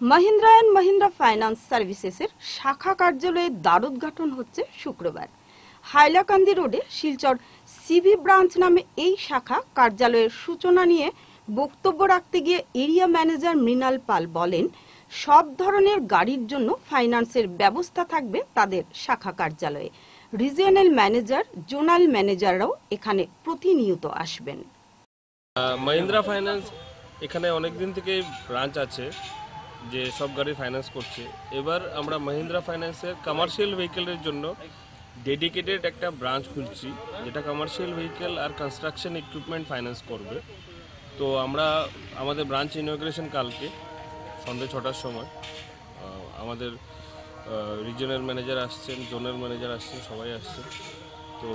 Mahindra and Mahindra finance সার্ভিসেসের শাখা কার্যালয়ে দ্বারোদ্ঘাটন হচ্ছে শুক্রবার। হাইলাকান্দি রোডে শিলচর সিভি ব্রাঞ্চ নামে এই শাখা কার্যালয়ের সূচনা নিয়ে বক্তব্য রাখতে গিয়ে এরিয়া ম্যানেজার মৃণাল পাল বলেন, সব ধরনের গাড়ির জন্য ফাইন্যান্সের ব্যবস্থা থাকবে তাদের শাখা কার্যালয়ে। রিজিয়নাল ম্যানেজার, জোনাল ম্যানেজাররাও এখানে প্রতিনিয়ত আসবেন। মাহিন্দ্রা ফাইন্যান্স এখানে অনেক দিন থেকে ব্রাঞ্চ আছে। যে সব গাড়ি ফাইন্যান্স করছে। এবার আমরা মাহিন্দ্রা ফাইন্যান্সের কমার্শিয়াল ভেহিকেলের জন্য ডেডিকেটেড একটা ব্রাঞ্চ খুলছি, যেটা কমার্শিয়াল ভেহিকেল আর কনস্ট্রাকশন ইকুইপমেন্ট ফাইন্যান্স করবে। তো আমরা আমাদের ব্রাঞ্চ ইনোগ্রেশন কালকে, সন্ধ্যে ছটার সময় আমাদের রিজিয়নাল ম্যানেজার আসছেন জোনাল ম্যানেজার আসছেন, সবাই আসছে তো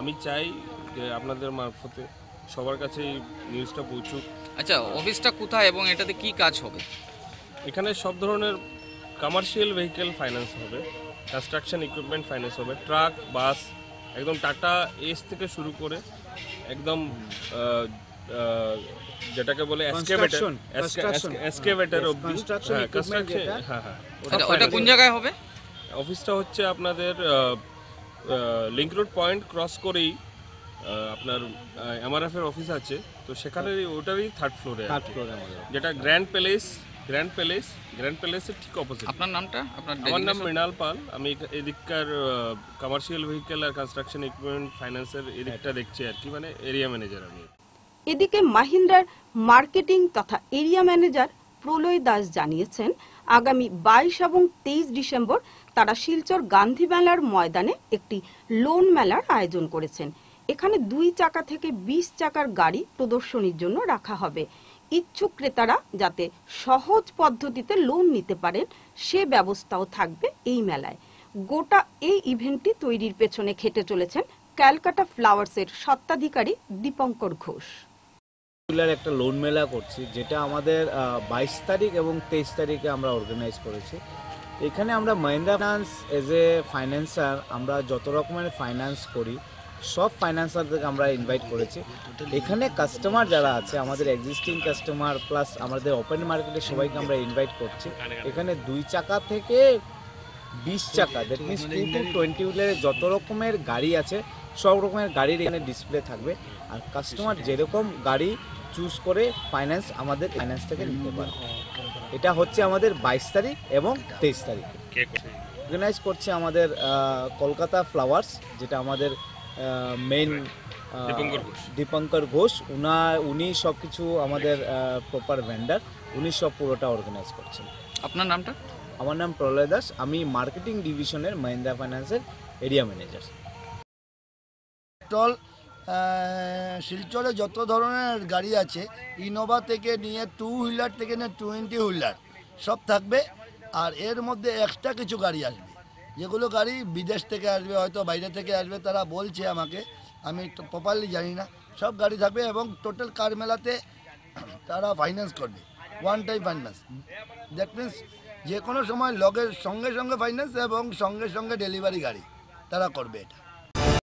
আমি চাই যে আপনাদের মারফতে সবার কাছে এই নিউজটা পৌঁছুক। আচ্ছা অফিসটা কোথায় এবং এটাতে কি কাজ হবে? এখানে সব ধরনের কমার্শিয়াল ভেহিকেল ফাইন্যান্স হবে কনস্ট্রাকশন ইকুইপমেন্ট ফাইন্যান্স হবে ট্রাক বাস একদম টাটা এস থেকে শুরু করে একদম যেটাকে বলে এসকেভেটার. এসকেভেটার অবধি। হ্যাঁ। হ্যাঁ হ্যাঁ আচ্ছা ওটা কোন জায়গায় হবে? অফিসটা হচ্ছে আপনাদের লিঙ্ক রোড পয়েন্ট ক্রস করেই আপনার এমআরএফ এর অফিস আছে। তো সেখানে ওটারই থার্ড ফ্লোরে থার্ড ফ্লোরে যেটা grand palace grand palace grand প্যালেসের ঠিক অপোজিট আপনার নামটা? আপনার আমার নাম মৃণাল পাল। আমি এদিককার কমার্শিয়াল ভেহিকেল আর কনস্ট্রাকশন ইকুইপমেন্ট ফাইন্যান্সের এদিকটা দেখছি আর কি মানে এরিয়া ম্যানেজার আমি। এদিকে মাহিন্দ্রার মার্কেটিং তথা এরিয়া ম্যানেজার প্রলয় দাস জানিয়েছেন আগামী বাইশ এবং তেইশ ডিসেম্বর তারা শিলচর গান্ধী মেলার ময়দানে একটি লোন মেলার আয়োজন করেছেন। এখানে দুই চাকা থেকে বিশ চাকার গাড়ি প্রদর্শনীর জন্য রাখা হবে। ইচ্ছুক ক্রেতারা যাতে সহজ পদ্ধতিতে লোন নিতে পারেন, সে ব্যবস্থাও থাকবে এই মেলায়। গোটা এই ইভেন্টটি তৈরির পেছনে খেটে চলেছেন ক্যালকাটা ফ্লাওয়ার্সের স্বত্বাধিকারী দীপঙ্কর ঘোষ। একটা লোন মেলা করছি, যেটা আমাদের বাইশ তারিখ এবং তেইশ তারিখে আমরা অর্গানাইজ করেছি। এখানে আমরা Mahindra finance as a financer আমরা যত রকমের ফাইন্যান্স করি সব ফাইন্যান্সারদেরকে আমরা ইনভাইট করেছি। এখানে কাস্টমার যারা আছে আমাদের এক্সিস্টিং কাস্টমার প্লাস আমাদের ওপেন মার্কেটে সবাইকে আমরা ইনভাইট করছি। এখানে দুই চাকা থেকে বিশ চাকা that means two two twenty হুইলের যত রকমের গাড়ি আছে সব রকমের গাড়ির এখানে ডিসপ্লে থাকবে। আর কাস্টমার যেরকম গাড়ি চুজ করে ফাইন্যান্স আমাদের ফাইন্যান্স থেকে নিতে পারে। এটা হচ্ছে আমাদের বাইশ তারিখ এবং তেইশ তারিখ। অর্গানাইজ করছে? আমাদের কলকাতা ফ্লাওয়ার্স যেটা আমাদের মেইন দীপঙ্কর ঘোষ। দীপঙ্কর উনা উনি সব কিছু আমাদের প্রপার ভেন্ডার উনি সব পুরোটা অর্গানাইজ করছেন। আপনার নামটা? আমার নাম প্রলয় দাস আমি মার্কেটিং ডিভিশনের মহিন্দ্রা ফাইন্যান্সের এরিয়া ম্যানেজার টল শিলচরে যত ধরনের গাড়ি আছে ইনোভা থেকে নিয়ে টু হুইলার থেকে নিয়ে টোয়েন্টি হুইলার সব থাকবে আর এর মধ্যে এক্সট্রা কিছু গাড়ি আসবে। যেগুলো গাড়ি বিদেশ থেকে আসবে, হয়তো বাইরে থেকে আসবে, তারা বলছে আমাকে। আমি প্রপারলি জানি না। সব গাড়ি থাকবে এবং টোটাল কার মেলাতে তারা ফাইন্যান্স করবে। One time finance that means যে কোনো সময় লগের সঙ্গে সঙ্গে ফাইন্যান্স এবং সঙ্গে সঙ্গে ডেলিভারি গাড়ি তারা করবে এটা।